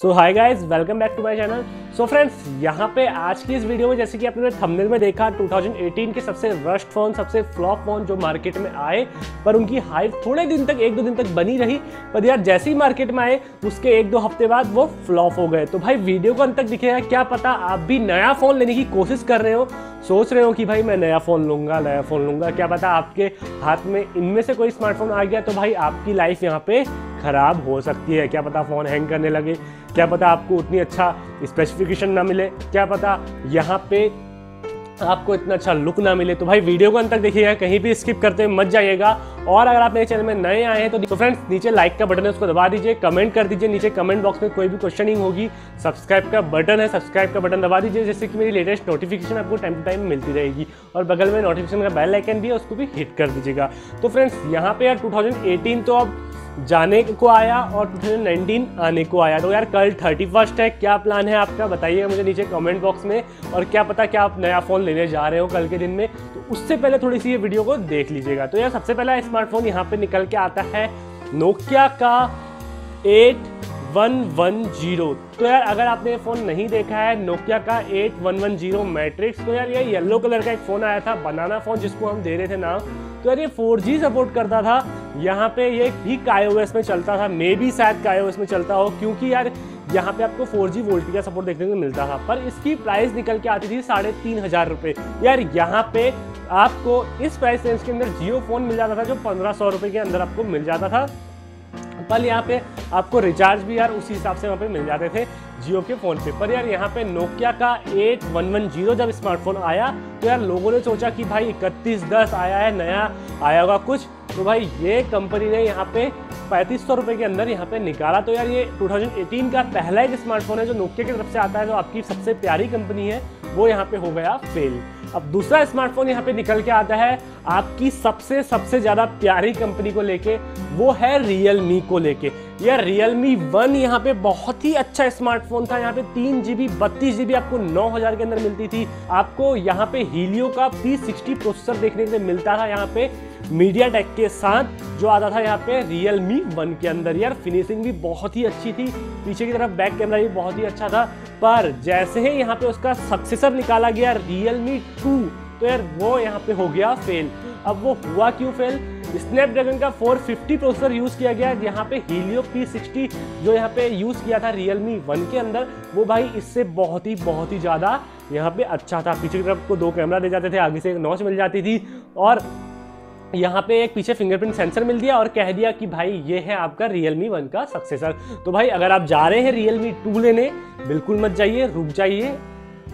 So hi guys welcome back to my channel so friends यहाँ पे आज की इस वीडियो में जैसे कि आपने थंबनेल में देखा 2018 के सबसे रस्ट फ़ोन सबसे फ्लॉप फ़ोन जो मार्केट में आए, पर उनकी हाइप थोड़े दिन तक, एक दो दिन तक बनी रही, पर यार जैसे ही मार्केट में आए, उसके एक दो हफ़्ते बाद वो फ्लॉप हो गए। तो भाई वीडियो को अंत तक दिखेगा क्या पता आप भी नया फ़ोन लेने की कोशिश कर रहे हो, सोच रहे हो कि भाई मैं नया फ़ोन लूँगा, नया फ़ोन लूँगा, क्या पता आपके हाथ में इनमें से कोई स्मार्टफ़ोन आ गया तो भाई आपकी लाइफ यहाँ पे ख़राब हो सकती है। क्या पता फ़ोन हैंग करने लगे क्या पता आपको उतनी अच्छा स्पेसिफिकेशन ना मिले? क्या पता यहाँ पे आपको इतना अच्छा लुक ना मिले? तो भाई वीडियो को अंत तक देखिएगा कहीं भी स्किप करते हुए मत जाइएगा। और अगर आप मेरे चैनल में नए आए हैं तो, तो फ्रेंड्स नीचे लाइक का बटन है उसको दबा दीजिए कमेंट कर दीजिए नीचे कमेंट बॉक्स में कोई भी क्वेश्चनिंग होगी सब्सक्राइब का बटन है सब्सक्राइब का बटन दबा दीजिए जिससे कि मेरी लेटेस्ट नोटिफिकेशन आपको टाइम टू टाइम मिलती रहेगी। और बगल में नोटिफिकेशन का बेल आइकन भी है उसको भी हिट कर दीजिएगा। तो फ्रेंड्स यहाँ पे यार टू तो अब जाने को आया और 2019 आने को आया। तो यार, कल थर्टी फ़र्स्ट है, क्या प्लान है आपका? बताइएगा मुझे नीचे कमेंट बॉक्स में और क्या पता क्या आप नया फ़ोन लेने जा रहे हो कल के दिन में। तो उससे पहले थोड़ी सी ये वीडियो को देख लीजिएगा। तो यार, सबसे पहला स्मार्टफ़ोन यहाँ पे निकल के आता है नोकिया का एट वन वन ज़ीरो तो यार, अगर आपने ये फ़ोन नहीं देखा है नोकिया का eight one one zero matrix तो यार ये येलो कलर का एक फ़ोन आया था बनाना फ़ोन जिसको हम दे रहे थे नाम यार ये फोर सपोर्ट करता था। यहाँ पे ये भी कायोएस में चलता था। मे भी शायद कायोएस में चलता हो, क्योंकि यार यहाँ पे आपको 4G जी वोल्टी का सपोर्ट देखने को मिलता था। पर इसकी प्राइस निकल के आती थी साढ़े तीन हज़ार रुपये यार यहाँ पे आपको इस प्राइस रेंज के अंदर जियो फ़ोन मिल जाता था, जो पंद्रह सौ रुपये के अंदर आपको मिल जाता था। पल यहाँ पे आपको रिचार्ज भी यार उसी हिसाब से वहाँ पे मिल जाते थे जियो के फ़ोन पे। पर यार यहाँ पे नोकिया का एट वन वन ज़ीरो जब स्मार्टफ़ोन आया तो यार लोगों ने सोचा कि भाई इकतीस दस आया है, नया आया होगा कुछ। तो भाई ये कंपनी ने यहाँ पे पैंतीस सौ रुपये के अंदर यहाँ पे निकाला। तो यार ये 2018 का पहला एक स्मार्टफ़ोन है जो नोकिया की तरफ़ से आता है, जो आपकी सबसे प्यारी कंपनी है, वो यहाँ पे हो गया फेल अब दूसरा स्मार्टफ़ोन यहाँ पे निकल के आता है। आपकी सबसे सबसे ज़्यादा प्यारी कंपनी को लेके, वो है रियल मी को लेके। यह रियल मी वन यहाँ पे बहुत ही अच्छा स्मार्टफ़ोन था। यहाँ पे तीन जी बी बत्तीस जी बी आपको नौ हज़ार के अंदर मिलती थी। आपको यहाँ पे हीलियो का पी सिक्सटी प्रोसेसर देखने के लिए मिलता था यहाँ पे। मीडिया टेक के साथ जो आता था यहाँ पे रियल मी वन के अंदर। यार फिनिशिंग भी बहुत ही अच्छी थी। पीछे की तरफ़ बैक कैमरा भी बहुत ही अच्छा था। पर जैसे ही यहाँ पे उसका सक्सेसर निकाला गया रियल मी टू तो यार वो यहाँ पे हो गया फेल अब वो हुआ क्यों फेल स्नैपड्रैगन का 450 प्रोसेसर यूज़ किया गया। यहाँ पे हीलियो P60 जो यहाँ पे यूज़ किया था Realme 1 के अंदर, वो भाई इससे बहुत ही बहुत ही ज़्यादा यहाँ पे अच्छा था। पीछे की तरफ़ को दो कैमरा दे जाते थे, आगे से एक नॉच मिल जाती थी। और यहाँ पे एक पीछे फिंगरप्रिंट सेंसर मिल दिया और कह दिया कि भाई, ये है आपका Realme वन का सक्सेसर तो भाई, अगर आप जा रहे हैं Realme टू लेने, बिल्कुल मत जाइए, रुक जाइए।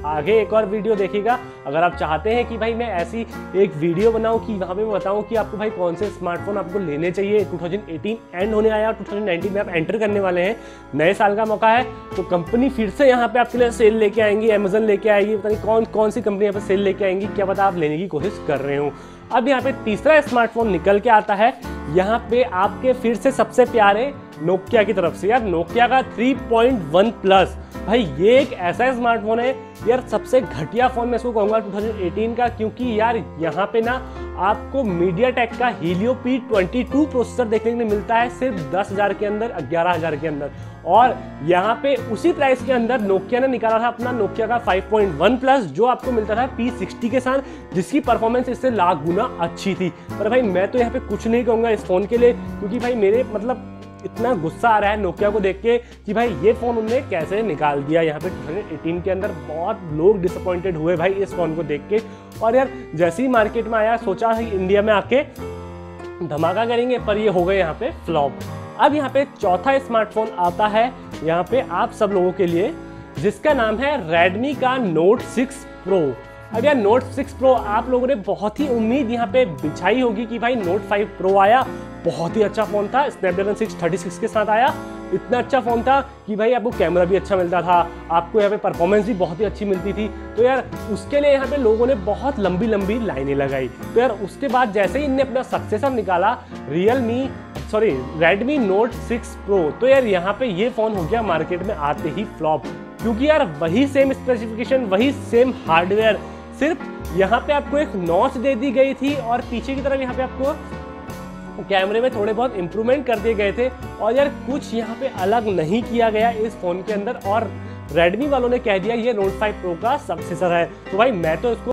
आगे एक और वीडियो देखिएगा। अगर आप चाहते हैं कि भाई मैं ऐसी एक वीडियो बनाऊँ कि वहाँ पे मैं बताऊँ कि आपको भाई कौन से स्मार्टफ़ोन आपको लेने चाहिए 2018 एंड होने आया और 2019 में आप एंटर करने वाले हैं, नए साल का मौका है तो कंपनी फिर से यहाँ पे आपके लिए सेल लेके आएँगी अमेजन लेके आएगी, पता नहीं कौन कौन सी कंपनी यहाँ पर सेल लेके आएँगी, क्या पता आप लेने की कोशिश कर रहे हो। अब यहाँ पे तीसरा स्मार्टफ़ोन निकल के आता है, यहाँ पे आपके फिर से सबसे प्यारे नोकिया की तरफ़ से। यार, नोकिया का 3.1 प्लस भाई, ये एक ऐसा स्मार्टफ़ोन है, यार, सबसे घटिया फ़ोन मैं इसको कहूँगा 2018 का, क्योंकि यार, यहाँ पे ना आपको मीडिया टेक का हीलियो पी ट्वेंटी प्रोसेसर देखने को मिलता है सिर्फ़ दस हज़ार के अंदर, ग्यारह हज़ार के अंदर। और यहाँ पे उसी प्राइस के अंदर नोकिया ने निकाला था अपना नोकिया का 5.1 प्लस जो आपको मिलता था P60 के साथ, जिसकी परफॉर्मेंस इससे लाख गुना अच्छी थी। पर भाई, मैं तो यहाँ पे कुछ नहीं कहूँगा इस फ़ोन के लिए, क्योंकि भाई, मेरे मतलब इतना गुस्सा आ रहा है नोकिया को देख के कि भाई ये फ़ोन उनने कैसे निकाल दिया? यहाँ पे एटीन के अंदर बहुत लोग डिसअपॉइंटेड हुए भाई इस फ़ोन को देख के। और यार, जैसे ही मार्केट में आया, सोचा इंडिया में आके धमाका करेंगे, पर ये हो गए यहाँ पे फ्लॉप अब यहाँ पे चौथा स्मार्टफ़ोन आता है यहाँ पे आप सब लोगों के लिए, जिसका नाम है Redmi का Note 6 Pro अब यार नोट 6 प्रो आप लोगों ने बहुत ही उम्मीद यहाँ पे बिछाई होगी कि भाई नोट 5 प्रो आया। बहुत ही अच्छा फ़ोन था स्नैपड्रैगन 636 के साथ आया। इतना अच्छा फ़ोन था कि भाई आपको कैमरा भी अच्छा मिलता था, आपको यहाँ पे परफॉर्मेंस भी बहुत ही अच्छी मिलती थी। तो यार उसके लिए यहाँ पे लोगों ने बहुत लंबी लंबी लाइनें लगाई। तो यार उसके बाद जैसे ही इनने अपना सक्सेसर निकाला Realme sorry Redmi Note 6 Pro तो यार यहाँ पे ये फ़ोन हो गया मार्केट में आते ही फ्लॉप क्योंकि यार वही सेम स्पेसिफिकेशन वही सेम हार्डवेयर सिर्फ़ यहाँ पे आपको एक नॉच दे दी गई थी और पीछे की तरफ़ यहाँ पे आपको कैमरे में थोड़े बहुत इंप्रूवमेंट कर दिए गए थे। और यार, कुछ यहाँ पे अलग नहीं किया गया इस फ़ोन के अंदर और रेडमी वालों ने कह दिया, ये नोट 5 प्रो का सक्सेसर है। तो भाई, मैं तो इसको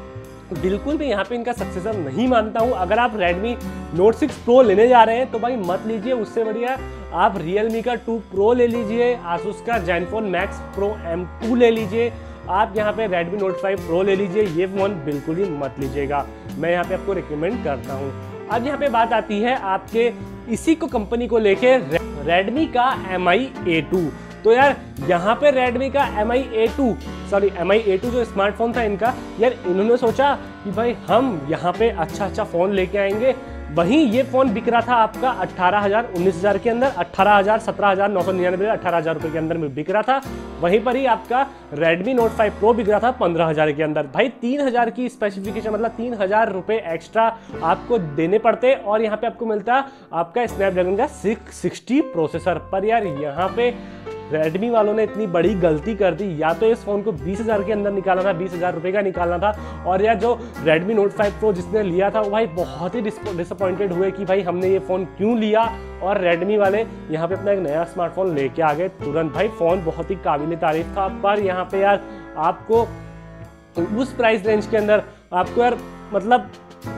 बिल्कुल भी यहाँ पे इनका सक्सेसर नहीं मानता हूँ। अगर आप Redmi Note 6 Pro लेने जा रहे हैं तो भाई, मत लीजिए उससे बढ़िया। आप Realme का 2 Pro ले लीजिए, Asus का Zenfone Max Pro M2 ले लीजिए। आप यहाँ पे Redmi Note 5 Pro ले लीजिए, ये फ़ोन बिल्कुल ही मत लीजिएगा। मैं यहाँ पे आपको रिकमेंड करता हूँ। अब यहाँ पे बात आती है आपके इसी को कंपनी को लेके Redmi का Mi A2 तो यार, यहाँ पे Redmi का M I A two sorry M I A two जो स्मार्टफ़ोन था इनका, यार इन्होंने सोचा कि भाई हम यहाँ पे अच्छा अच्छा फ़ोन लेके आएँगे वहीं ये फ़ोन बिक रहा था आपका अट्ठारह हज़ार, उन्नीस हज़ार के अंदर, अट्ठारह हज़ार, सत्रह हज़ार, नौ सौ निन्यानवे, अट्ठारह हज़ार रुपये के अंदर में बिक रहा था। वहीं पर ही आपका Redmi Note 5 Pro बिक रहा था पंद्रह हज़ार के अंदर। भाई, तीन हज़ार की स्पेसिफिकेशन मतलब तीन हज़ार रुपये एक्स्ट्रा आपको देने पड़ते और यहाँ पे आपको मिलता आपका स्नैपड्रैगन का सिक्स सिक्सटी प्रोसेसर पर यार, यहाँ पे रेडमी वालों ने इतनी बड़ी गलती कर दी। या तो इस फ़ोन को बीस हज़ार के अंदर निकालना था, बीस हज़ार का निकालना था, और यार जो रेडमी नोट फाइव प्रो जिसने लिया था, वो भाई बहुत ही डिसअपॉइंटेड हुए कि भाई हमने ये फ़ोन क्यों लिया? और रेडमी वाले यहाँ पे अपना एक नया स्मार्टफ़ोन लेके आ गए। तुरंत भाई फ़ोन बहुत ही काबिल तारीफ़ था। पर यहाँ पे यार आपको उस प्राइस रेंज के अंदर आपको यार मतलब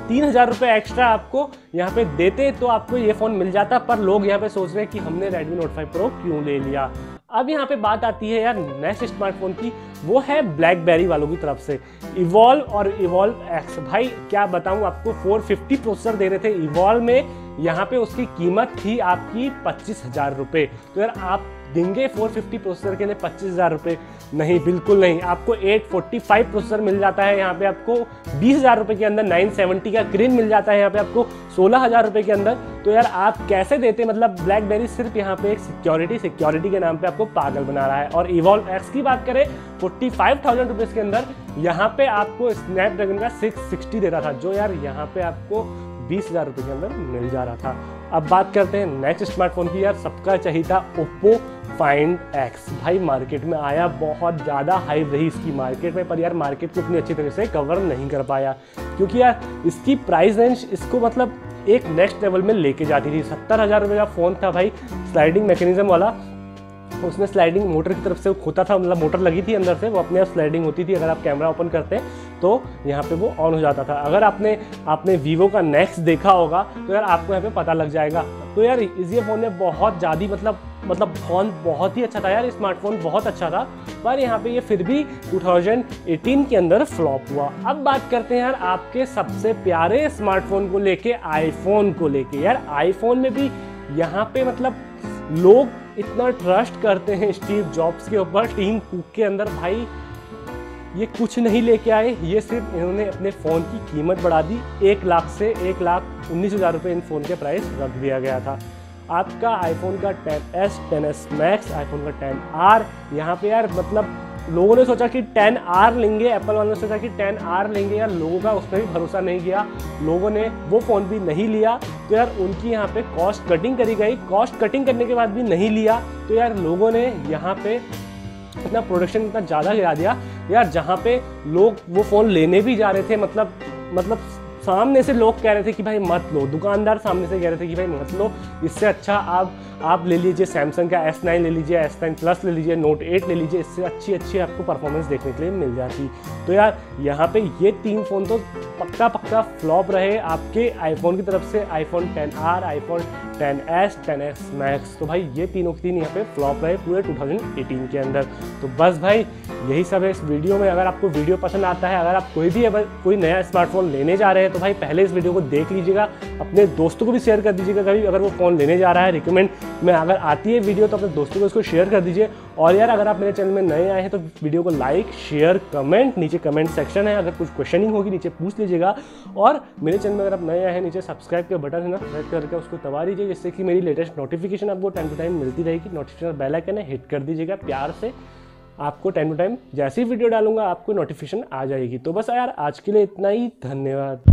तीन हज़ार रुपये एक्स्ट्रा आपको यहाँ पे देते तो आपको ये फ़ोन मिल जाता। पर लोग यहाँ पे सोच रहे हैं कि हमने Redmi Note 5 Pro क्यों ले लिया? अब यहाँ पे बात आती है यार नेक्स्ट स्मार्टफ़ोन की, वो है ब्लैकबेरी वालों की तरफ़ से। इवॉल्व और इवॉल्व एक्स भाई, क्या बताऊँ आपको 450 प्रोसेसर दे रहे थे। इवॉल्व में यहाँ पे उसकी कीमत थी आपकी पच्चीस हज़ार रुपये तो यार आप देंगे 450 प्रोसेसर के लिए पच्चीस हज़ार रुपये नहीं, बिल्कुल नहीं। आपको 845 प्रोसेसर मिल जाता है यहाँ पे। आपको बीस हज़ार रुपये के अंदर 970 का ग्रीन मिल जाता है यहाँ पे आपको सोलह हज़ार रुपये के अंदर। तो यार आप कैसे देते मतलब ब्लैकबेरी सिर्फ़ यहाँ पे एक सिक्योरिटी सिक्योरिटी के नाम पे आपको पागल बना रहा है। और इवॉल्व एक्स की बात करें फोर्टी फाइव थाउज़ेंड रुपीज़ के अंदर यहाँ पे आपको स्नैपड्रैगन का सिक्स सिक्सटी दे रहा था, जो यार यहाँ पे आपको बीस हज़ार रुपये के अंदर मिल जा रहा था। अब बात करते हैं नेक्स्ट स्मार्टफ़ोन की यार, सबका चाहिए था ओप्पो फाइंड एक्स भाई मार्केट में आया, बहुत ज़्यादा हाइप रही इसकी मार्केट में, पर यार मार्केट को उतनी अच्छी तरह से कवर नहीं कर पाया। क्योंकि यार इसकी प्राइस रेंज इसको मतलब एक नेक्स्ट लेवल में लेके जाती थी। सत्तर हज़ार रुपये का फ़ोन था भाई स्लाइडिंग मैकेनिज्म वाला। उसमें स्लाइडिंग मोटर की तरफ़ से खोता था मतलब मोटर लगी थी अंदर से, वो अपने आप स्लाइडिंग होती थी। अगर आप कैमरा ओपन करते हैं तो यहाँ पे वो ऑन हो जाता था। अगर आपने आपने वीवो का नेक्स्ट देखा होगा तो यार आपको यहाँ पे पता लग जाएगा। तो यार, इस ये फ़ोन में बहुत ज़्यादा मतलब मतलब फ़ोन बहुत ही अच्छा था यार स्मार्टफ़ोन बहुत अच्छा था। पर यहाँ पे ये फिर भी 2018 के अंदर फ्लॉप हुआ। अब बात करते हैं यार आपके सबसे प्यारे स्मार्टफ़ोन को लेके आईफोन को लेके। यार आईफोन में भी यहाँ पे मतलब लोग इतना ट्रस्ट करते हैं स्टीव जॉब्स के ऊपर टीम कुक के अंदर। भाई ये कुछ नहीं लेके आए, ये सिर्फ़ इन्होंने अपने फ़ोन की कीमत बढ़ा दी। एक लाख से एक लाख उन्नीस हज़ार रुपये इन फ़ोन के प्राइस रख दिया गया था। आपका आईफोन का ten S ten S Max iPhone का टेन आर यहाँ पे यार मतलब लोगों ने सोचा कि टेन आर लेंगे एप्पल वालों ने सोचा कि टेन आर लेंगे, यार लोगों का उस पर भी भरोसा नहीं किया। लोगों ने वो फ़ोन भी नहीं लिया तो यार उनकी यहाँ पे कॉस्ट कटिंग करी गई। कॉस्ट कटिंग करने के बाद भी नहीं लिया तो यार लोगों ने यहाँ पे इतना प्रोडक्शन इतना ज़्यादा गिरा दिया। यार जहाँ पे लोग वो फ़ोन लेने भी जा रहे थे मतलब मतलब सामने से लोग कह रहे थे कि भाई मत लो। दुकानदार सामने से कह रहे थे कि भाई मत लो। इससे अच्छा आप आप ले लीजिए सैमसंग का एस नाइन ले लीजिए एस नाइन प्लस ले लीजिए नोट एट ले लीजिए। इससे अच्छी अच्छी आपको परफॉर्मेंस देखने के लिए मिल जाती। तो यार, यहाँ पे ये तीन फ़ोन तो पक्का पक्का फ्लॉप रहे आपके आईफोन की तरफ़ से। IPhone ten R iPhone ten S ten S Max तो भाई ये तीनों के तीन यहाँ पे फ्लॉप रहे पूरे 2018 के अंदर। तो बस भाई, यही सब है इस वीडियो में। अगर आपको वीडियो पसंद आता है, अगर आप कोई भी कोई नया स्मार्टफ़ोन लेने जा रहे हैं तो भाई पहले इस वीडियो को देख लीजिएगा, अपने दोस्तों को भी शेयर कर दीजिएगा, कभी अगर वो फ़ोन लेने जा रहा है रिकमेंड में अगर आती है वीडियो तो अपने दोस्तों को इसको शेयर कर दीजिए। और यार, अगर आप मेरे चैनल में नए आए हैं तो वीडियो को लाइक शेयर कमेंट नीचे कमेंट सेक्शन है, अगर कुछ क्वेश्चनिंग होगी, नीचे पूछ लीजिएगा। और मेरे चैनल में अगर आप नए आए हैं, नीचे सब्सक्राइब के बटन है ना प्रेस करके उसको दबा दीजिए, जिससे कि मेरी लेटेस्ट नोटिफिकेशन आपको टाइम टू टाइम मिलती रहेगी। नोटिफिकेशन बेल आइकन है हिट कर दीजिएगा प्यार से। आपको टाइम टू टाइम जैसे ही वीडियो डालूँगा, आपको नोटिफिकेशन आ जाएगी। तो बस यार, आज के लिए इतना ही, धन्यवाद।